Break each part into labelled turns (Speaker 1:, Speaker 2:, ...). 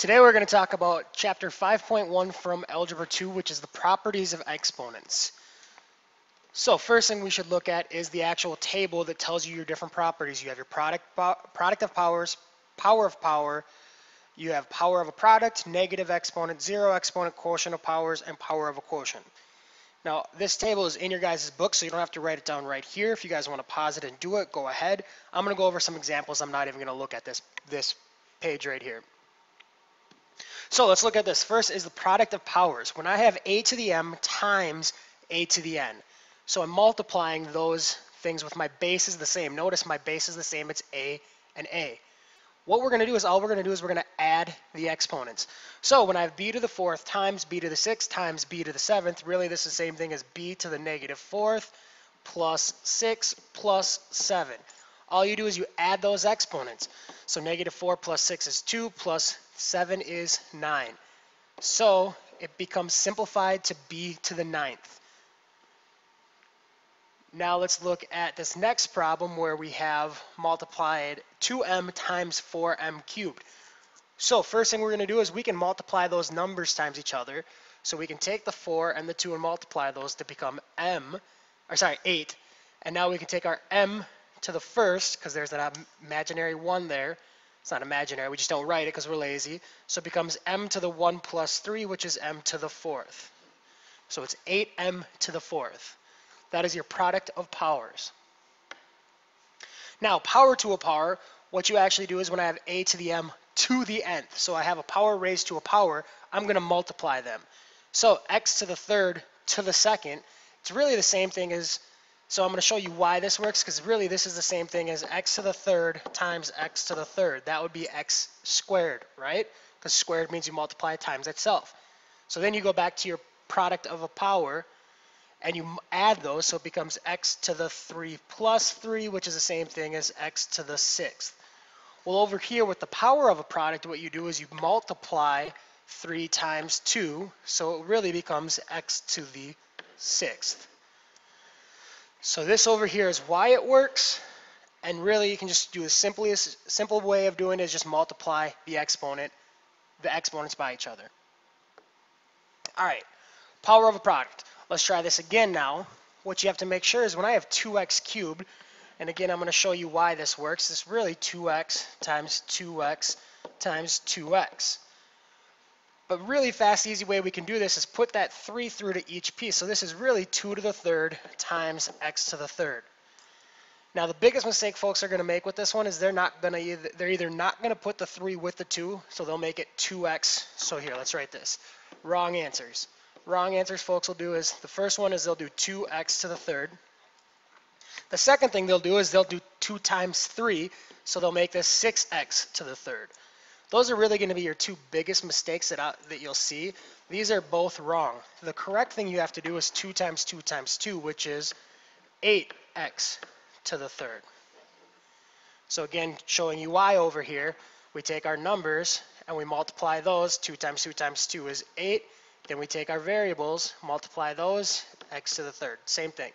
Speaker 1: Today we're going to talk about chapter 5.1 from Algebra 2, which is the properties of exponents. So first thing we should look at is the actual table that tells you your different properties. You have your product, product of powers, power of power, you have power of a product, negative exponent, zero exponent, quotient of powers, and power of a quotient. Now this table is in your guys' book, so you don't have to write it down right here. If you guys want to pause it and do it, go ahead. I'm going to go over some examples. I'm not even going to look at this, this page right here. So let's look at this. First is the product of powers. When I have a to the m times a to the n. So I'm multiplying those things with my base is the same. Notice my base is the same. It's a and a. What we're going to do is all we're going to do is we're going to add the exponents. So when I have b to the fourth times b to the sixth times b to the seventh, really this is the same thing as b to the negative fourth plus 6 plus 7. All you do is you add those exponents. So negative 4 plus 6 is 2 plus 7 is 9. So it becomes simplified to b to the ninth. Now let's look at this next problem where we have multiplied 2m times 4m cubed. So first thing we're going to do is we can multiply those numbers times each other. So we can take the 4 and the 2 and multiply those to become m, or sorry, 8. And now we can take our m to the first, because there's an imaginary 1 there, it's not imaginary, we just don't write it because we're lazy. So it becomes m to the 1 plus 3, which is m to the fourth. So it's 8m to the fourth. That is your product of powers. Now, power to a power, what you actually do is when I have a to the m to the nth, so I have a power raised to a power, I'm going to multiply them. So x to the third to the second, it's really the same thing as so I'm going to show you why this works because really this is the same thing as x to the third times x to the third. That would be x squared, right? Because squared means you multiply it times itself. So then you go back to your product of a power and you add those so it becomes x to the 3 plus 3 which is the same thing as x to the 6th. Well over here with the power of a product what you do is you multiply 3 times 2 so it really becomes x to the 6th. So this over here is why it works. And really you can just do the simplest simple way of doing it is just multiply the exponent, the exponents by each other. All right, power of a product. Let's try this again now. What you have to make sure is when I have 2x cubed, and again I'm going to show you why this works, it's really 2x times 2x times 2x. But really fast, easy way we can do this is put that 3 through to each piece. So this is really 2 to the third times x to the third. Now the biggest mistake folks are going to make with this one is they're not going to either, they're either not going to put the 3 with the 2, so they'll make it 2x. So here, let's write this. Wrong answers. Wrong answers folks will do is, the first one is they'll do 2x to the third. The second thing they'll do is they'll do 2 times 3, so they'll make this 6x to the third. Those are really going to be your two biggest mistakes that, I, that you'll see. These are both wrong. The correct thing you have to do is 2 times 2 times 2, which is 8x to the third. So again, showing you why over here, we take our numbers and we multiply those. 2 times 2 times 2 is 8. Then we take our variables, multiply those, x to the third. Same thing.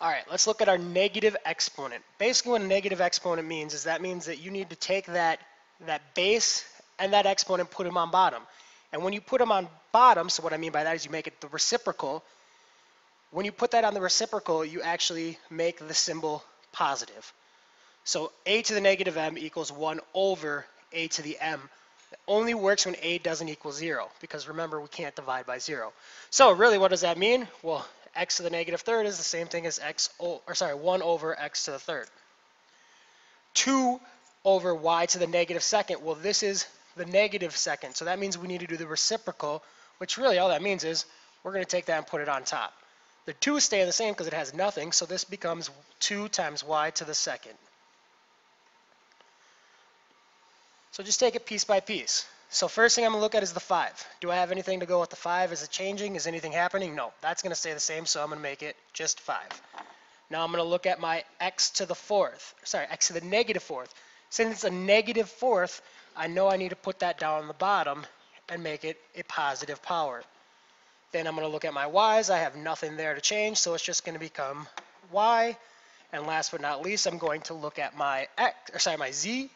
Speaker 1: All right, let's look at our negative exponent. Basically what a negative exponent means is that means that you need to take that, that base and that exponent put them on bottom. And when you put them on bottom, so what I mean by that is you make it the reciprocal. When you put that on the reciprocal, you actually make the symbol positive. So a to the negative m equals 1 over a to the m. It only works when a doesn't equal 0, because remember, we can't divide by 0. So really, what does that mean? Well, x to the negative third is the same thing as x, or sorry, 1 over x to the third. 2 over y to the negative second, well this is the negative second, so that means we need to do the reciprocal, which really all that means is we're going to take that and put it on top. The 2 stay the same because it has nothing, so this becomes 2 times y to the second. So just take it piece by piece. So first thing I'm going to look at is the 5. Do I have anything to go with the 5? Is it changing? Is anything happening? No. That's going to stay the same, so I'm going to make it just 5. Now I'm going to look at my x to the fourth, sorry, x to the negative negative fourth. Since it's a negative negative fourth, I know I need to put that down on the bottom and make it a positive power. Then I'm going to look at my y's. I have nothing there to change, so it's just going to become y. And last but not least, I'm going to look at my x, or sorry, my z.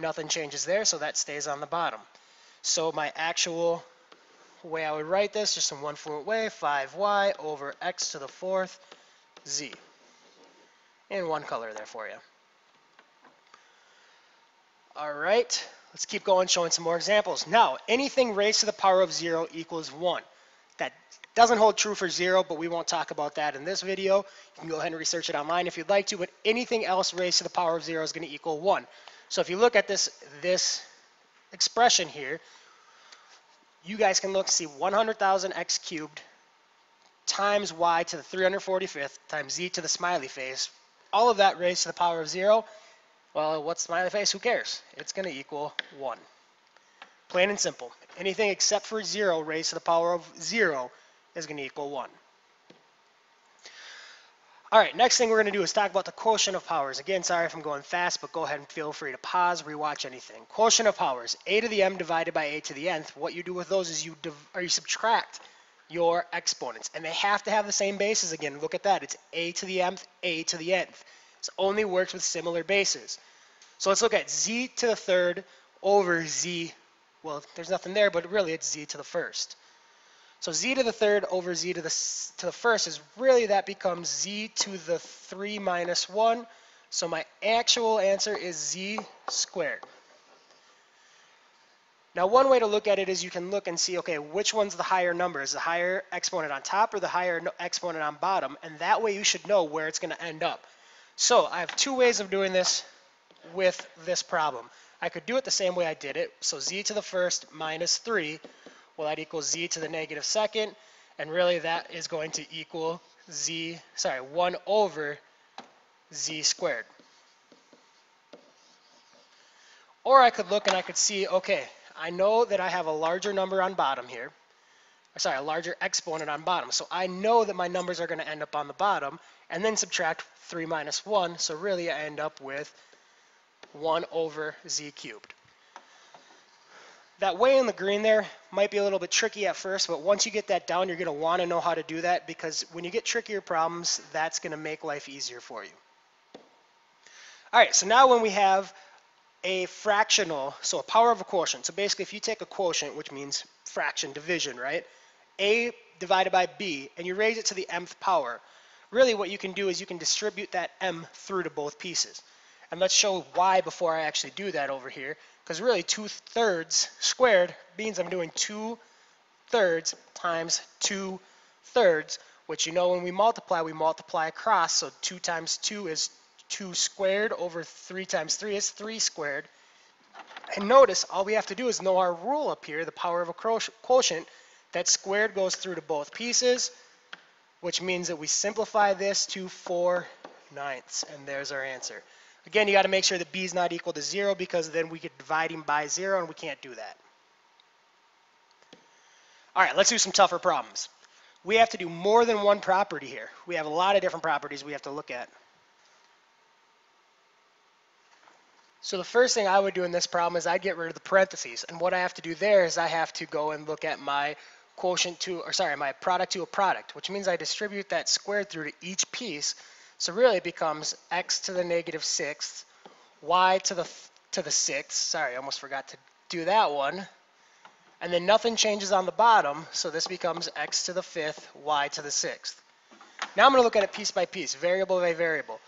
Speaker 1: Nothing changes there, so that stays on the bottom. So my actual way I would write this, just in one fluent way, 5y over x to the fourth z. In one color there for you. All right, let's keep going, showing some more examples. Now, anything raised to the power of zero equals one. That doesn't hold true for zero, but we won't talk about that in this video. You can go ahead and research it online if you'd like to, but anything else raised to the power of zero is going to equal one. So if you look at this, this expression here, you guys can look see 100,000 x cubed times y to the 345th times z to the smiley face. All of that raised to the power of zero. Well, what's smiley face? Who cares? It's going to equal 1. Plain and simple. Anything except for 0 raised to the power of 0 is going to equal 1. All right, next thing we're going to do is talk about the quotient of powers. Again, sorry if I'm going fast, but go ahead and feel free to pause, rewatch anything. Quotient of powers, a to the m divided by a to the nth. What you do with those is you, or you subtract your exponents, and they have to have the same bases again. Look at that. It's a to the mth, a to the nth. It only works with similar bases. So let's look at z to the third over z. Well, there's nothing there, but really it's z to the first. So z to the third over z to the, to the first is really that becomes z to the 3 minus 1. So my actual answer is z squared. Now one way to look at it is you can look and see, okay, which one's the higher number? Is the higher exponent on top or the higher exponent on bottom? And that way you should know where it's going to end up. So I have two ways of doing this with this problem. I could do it the same way I did it. So z to the first minus 3 well, that equals z to the negative second, and really that is going to equal z, sorry, 1 over z squared. Or I could look and I could see, okay, I know that I have a larger number on bottom here, sorry, a larger exponent on bottom. So I know that my numbers are going to end up on the bottom, and then subtract 3 minus 1, so really I end up with 1 over z cubed. That way in the green there might be a little bit tricky at first, but once you get that down, you're going to want to know how to do that because when you get trickier problems, that's going to make life easier for you. All right, so now when we have a fractional, so a power of a quotient. So basically, if you take a quotient, which means fraction, division, right? A divided by B, and you raise it to the mth power. Really what you can do is you can distribute that m through to both pieces. And let's show why before I actually do that over here because really 2 thirds squared means I'm doing 2 thirds times 2 thirds, which you know when we multiply, we multiply across, so 2 times 2 is 2 squared over 3 times 3 is 3 squared. And notice all we have to do is know our rule up here, the power of a quotient, that squared goes through to both pieces, which means that we simplify this to 4 ninths, and there's our answer. Again, you got to make sure that b is not equal to 0 because then we could divide him by 0 and we can't do that. All right, let's do some tougher problems. We have to do more than one property here. We have a lot of different properties we have to look at. So the first thing I would do in this problem is I'd get rid of the parentheses. And what I have to do there is I have to go and look at my quotient to, or sorry, my product to a product, which means I distribute that squared through to each piece so really it becomes x to the negative sixth, y to the to the sixth. Sorry, I almost forgot to do that one. And then nothing changes on the bottom, so this becomes x to the fifth, y to the sixth. Now I'm going to look at it piece by piece, variable by variable.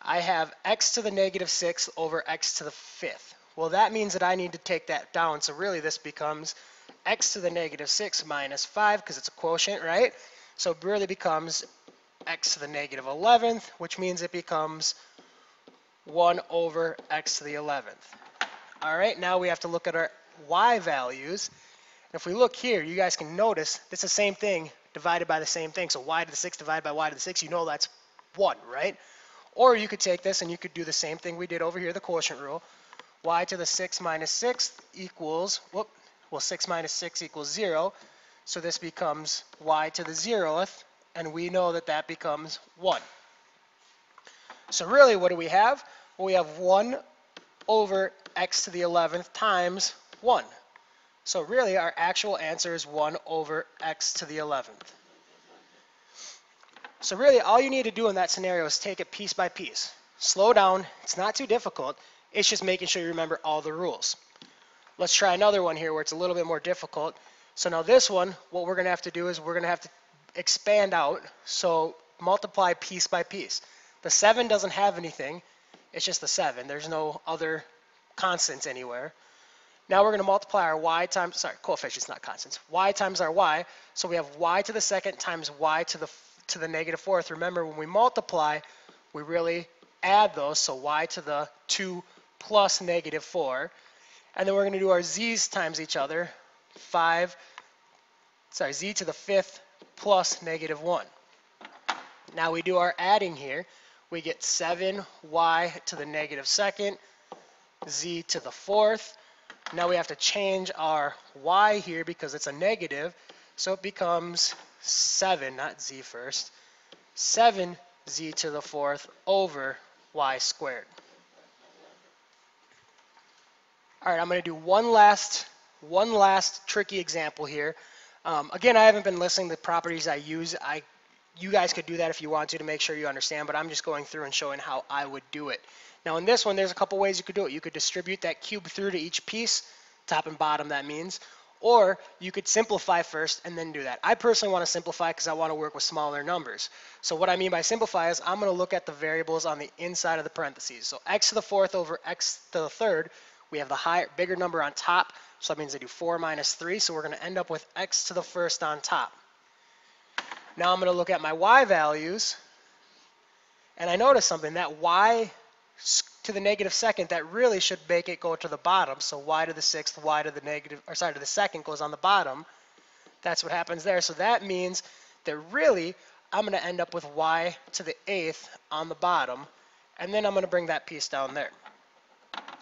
Speaker 1: I have x to the negative sixth over x to the fifth. Well, that means that I need to take that down, so really this becomes x to the negative 6 minus 5 because it's a quotient, right? So it really becomes x to the negative 11th, which means it becomes 1 over x to the 11th. All right, now we have to look at our y values. If we look here, you guys can notice it's the same thing divided by the same thing. So y to the 6 divided by y to the 6, you know that's 1, right? Or you could take this and you could do the same thing we did over here, the quotient rule. y to the 6 minus 6 equals, whoop, well 6 minus 6 equals 0. So this becomes y to the 0th and we know that that becomes 1. So really, what do we have? Well, we have 1 over x to the 11th times 1. So really, our actual answer is 1 over x to the 11th. So really, all you need to do in that scenario is take it piece by piece. Slow down. It's not too difficult. It's just making sure you remember all the rules. Let's try another one here where it's a little bit more difficult. So now this one, what we're going to have to do is we're going to have to expand out. So multiply piece by piece. The 7 doesn't have anything. It's just the 7. There's no other constants anywhere. Now we're going to multiply our y times, sorry, coefficients, not constants. y times our y. So we have y to the second times y to the to the negative fourth. Remember, when we multiply, we really add those. So y to the 2 plus negative 4. And then we're going to do our z's times each other. 5, sorry, z to the fifth plus negative 1. Now we do our adding here. We get 7y to the negative second, z to the fourth. Now we have to change our y here because it's a negative. So it becomes 7, not z first, 7z to the fourth over y squared. All right, I'm going to do one last, one last tricky example here. Um, again, I haven't been listing the properties I use. I, you guys could do that if you want to to make sure you understand, but I'm just going through and showing how I would do it. Now in this one, there's a couple ways you could do it. You could distribute that cube through to each piece, top and bottom that means, or you could simplify first and then do that. I personally want to simplify because I want to work with smaller numbers. So what I mean by simplify is I'm going to look at the variables on the inside of the parentheses. So x to the fourth over x to the third, we have the higher, bigger number on top, so that means I do 4 minus 3, so we're going to end up with x to the first on top. Now I'm going to look at my y values, and I notice something, that y to the negative second, that really should make it go to the bottom. So y to the sixth, y to the negative, or sorry, to the second goes on the bottom. That's what happens there. So that means that really I'm going to end up with y to the eighth on the bottom, and then I'm going to bring that piece down there.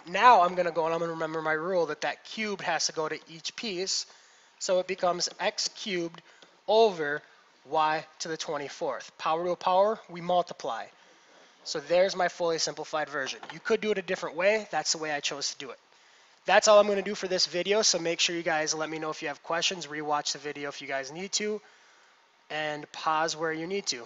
Speaker 1: Now I'm going to go and I'm going to remember my rule that that cube has to go to each piece. So it becomes x cubed over y to the 24th. Power to a power, we multiply. So there's my fully simplified version. You could do it a different way. That's the way I chose to do it. That's all I'm going to do for this video, so make sure you guys let me know if you have questions, rewatch the video if you guys need to, and pause where you need to.